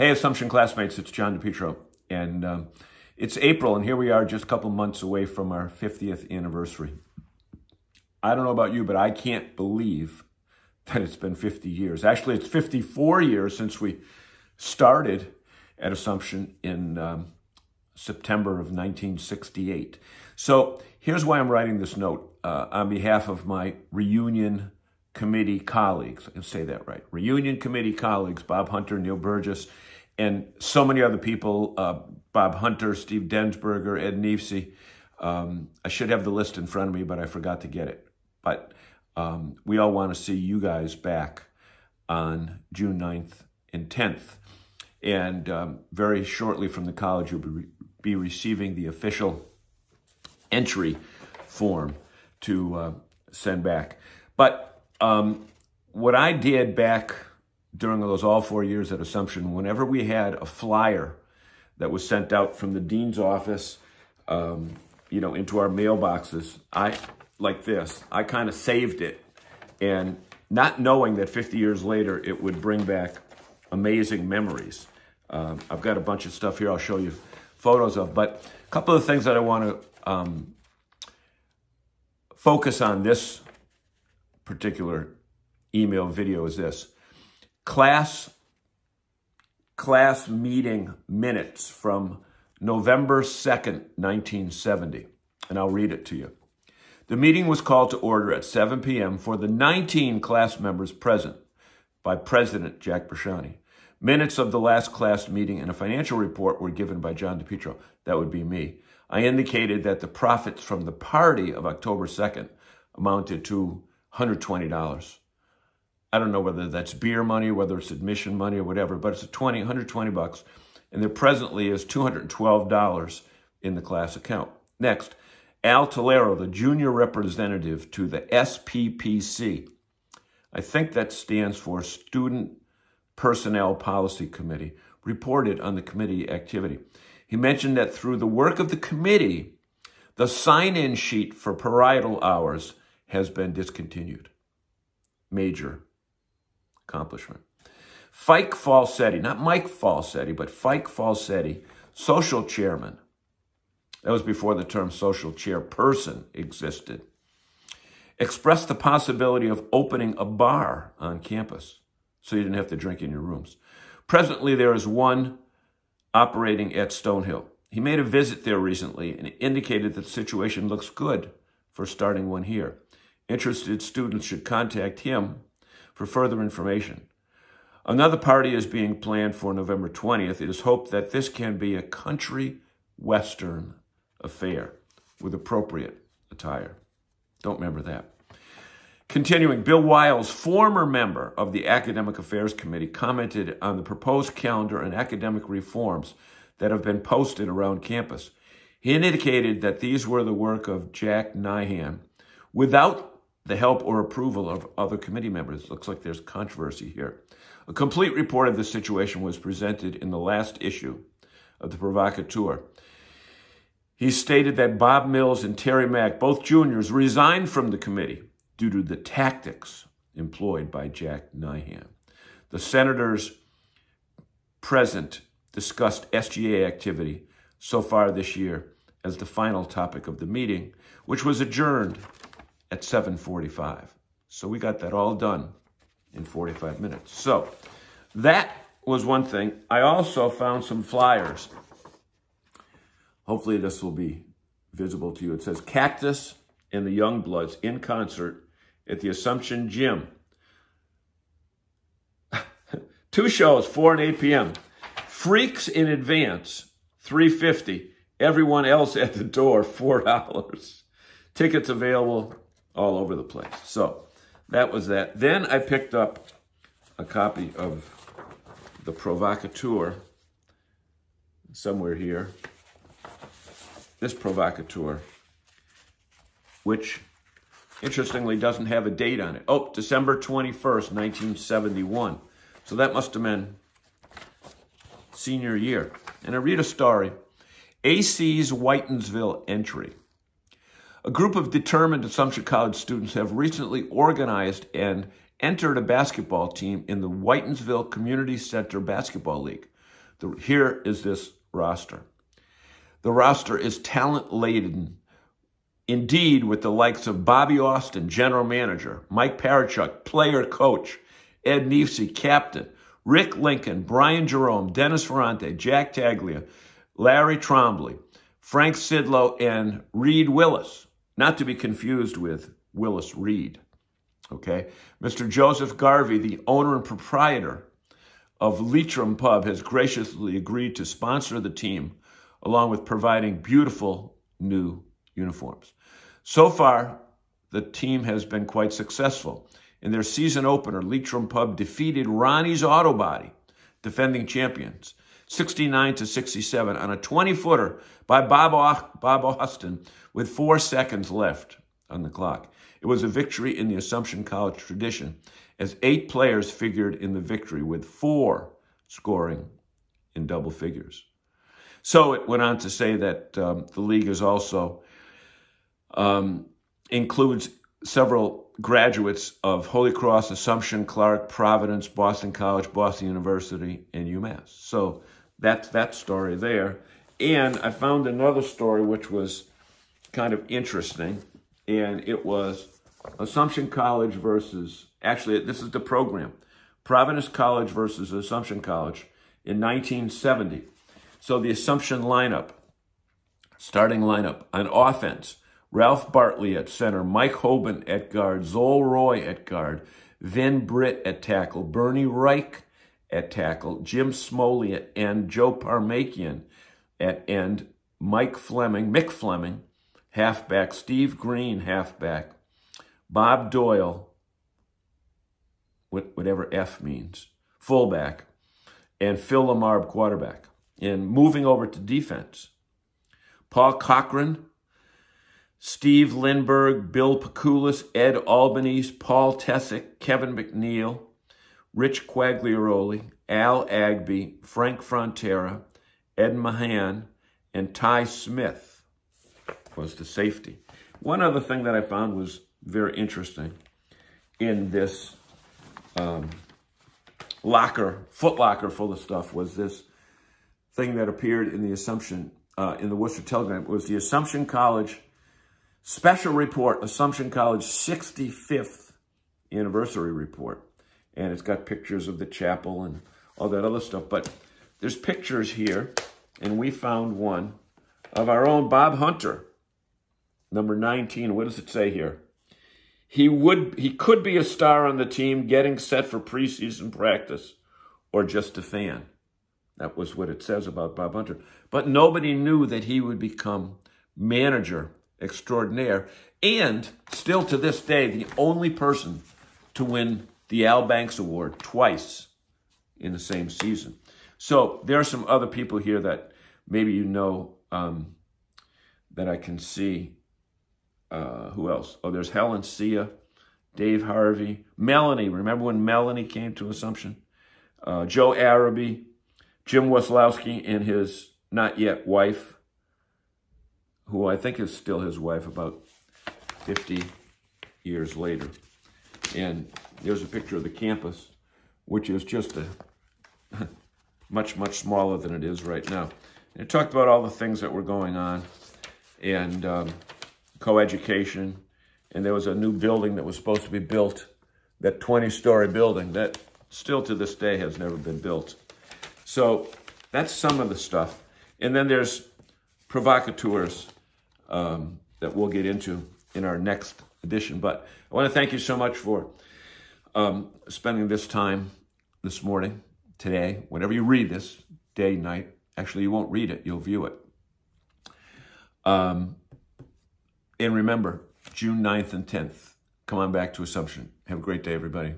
Hey, Assumption classmates, it's John DiPietro. And um, it's April, and here we are just a couple months away from our 50th anniversary. I don't know about you, but I can't believe that it's been 50 years. Actually, it's 54 years since we started at Assumption in um, September of 1968. So here's why I'm writing this note uh, on behalf of my reunion committee colleagues. I can say that right. Reunion committee colleagues, Bob Hunter, Neil Burgess, and so many other people, uh, Bob Hunter, Steve Densberger, Ed Nefsey. Um, I should have the list in front of me, but I forgot to get it. But um, we all want to see you guys back on June 9th and 10th. And um, very shortly from the college, you'll be, re be receiving the official entry form to uh, send back. But um, what I did back during those all four years at Assumption, whenever we had a flyer that was sent out from the dean's office, um, you know, into our mailboxes, I, like this, I kind of saved it. And not knowing that 50 years later, it would bring back amazing memories. Um, I've got a bunch of stuff here I'll show you photos of, but a couple of things that I want to um, focus on this particular email video is this. Class, class meeting minutes from November 2nd, 1970. And I'll read it to you. The meeting was called to order at 7 p.m. for the 19 class members present by President Jack Brashani. Minutes of the last class meeting and a financial report were given by John DiPietro. That would be me. I indicated that the profits from the party of October 2nd amounted to $120. I don't know whether that's beer money, whether it's admission money or whatever, but it's a 20, 120 bucks. And there presently is $212 in the class account. Next, Al Tolero, the junior representative to the SPPC. I think that stands for Student Personnel Policy Committee, reported on the committee activity. He mentioned that through the work of the committee, the sign-in sheet for parietal hours has been discontinued. Major accomplishment. Fike Falsetti, not Mike Falsetti, but Fike Falsetti, social chairman. That was before the term social chairperson existed. Expressed the possibility of opening a bar on campus so you didn't have to drink in your rooms. Presently, there is one operating at Stonehill. He made a visit there recently and indicated that the situation looks good for starting one here. Interested students should contact him for further information. Another party is being planned for November 20th. It is hoped that this can be a country western affair with appropriate attire. Don't remember that. Continuing, Bill Wiles, former member of the Academic Affairs Committee, commented on the proposed calendar and academic reforms that have been posted around campus. He indicated that these were the work of Jack Nyhan without the help or approval of other committee members. Looks like there's controversy here. A complete report of the situation was presented in the last issue of the Provocateur. He stated that Bob Mills and Terry Mack, both juniors, resigned from the committee due to the tactics employed by Jack Nyhan. The senators present discussed SGA activity so far this year as the final topic of the meeting, which was adjourned at 7.45. So we got that all done in 45 minutes. So that was one thing. I also found some flyers. Hopefully this will be visible to you. It says Cactus and the Youngbloods in concert at the Assumption Gym. Two shows, 4 and 8 p.m. Freaks in advance, 350 Everyone else at the door, $4. Tickets available all over the place. So that was that. Then I picked up a copy of the Provocateur somewhere here. This Provocateur, which interestingly doesn't have a date on it. Oh, December 21st, 1971. So that must have been senior year. And I read a story. AC's Whitinsville entry. A group of determined Assumption College students have recently organized and entered a basketball team in the Whitinsville Community Center Basketball League. The, here is this roster. The roster is talent laden, indeed, with the likes of Bobby Austin, general manager, Mike Parachuk, player coach, Ed Nefsey, captain, Rick Lincoln, Brian Jerome, Dennis Ferrante, Jack Taglia, Larry Trombley, Frank Sidlow, and Reed Willis, not to be confused with Willis Reed. Okay, Mr. Joseph Garvey, the owner and proprietor of Leitrim Pub, has graciously agreed to sponsor the team, along with providing beautiful new uniforms. So far, the team has been quite successful. In their season opener, Leitrim Pub defeated Ronnie's Auto Body, defending champions, 69 to 67 on a 20-footer by Bob, Bob Austin with four seconds left on the clock. It was a victory in the Assumption College tradition, as eight players figured in the victory, with four scoring in double figures. So it went on to say that um, the league is also um, includes several graduates of Holy Cross, Assumption, Clark, Providence, Boston College, Boston University, and UMass. So that's that story there. And I found another story which was kind of interesting, and it was Assumption College versus, actually, this is the program, Providence College versus Assumption College in 1970. So the Assumption lineup, starting lineup, on offense, Ralph Bartley at center, Mike Hoban at guard, Zoll Roy at guard, Vin Britt at tackle, Bernie Reich at tackle, Jim Smoley at end, Joe Parmakian at end, Mike Fleming, Mick Fleming, halfback, Steve Green, halfback, Bob Doyle, whatever F means, fullback, and Phil Lamarb, quarterback. And moving over to defense, Paul Cochran, Steve Lindbergh, Bill Pakulis, Ed Albanese, Paul Tessick, Kevin McNeil, Rich Quagliaroli, Al Agby, Frank Frontera, Ed Mahan, and Ty Smith was the safety. One other thing that I found was very interesting in this um, locker, foot locker full of stuff was this thing that appeared in the Assumption, uh, in the Worcester Telegram. It was the Assumption College Special report, Assumption College 65th anniversary report. And it's got pictures of the chapel and all that other stuff. But there's pictures here, and we found one of our own Bob Hunter, number 19. What does it say here? He would he could be a star on the team getting set for preseason practice or just a fan. That was what it says about Bob Hunter. But nobody knew that he would become manager extraordinaire, and still to this day, the only person to win the Al Banks Award twice in the same season. So there are some other people here that maybe you know um, that I can see. Uh, who else? Oh, there's Helen Sia, Dave Harvey, Melanie. Remember when Melanie came to Assumption? Uh, Joe Araby, Jim Weslowski and his not yet wife, who I think is still his wife about 50 years later. And there's a picture of the campus, which is just a much, much smaller than it is right now. And it talked about all the things that were going on and um, coeducation. And there was a new building that was supposed to be built, that 20-story building that still to this day has never been built. So that's some of the stuff. And then there's provocateurs um, that we'll get into in our next edition. But I want to thank you so much for um, spending this time this morning, today, whenever you read this, day, night. Actually, you won't read it, you'll view it. Um, and remember, June 9th and 10th, come on back to Assumption. Have a great day, everybody.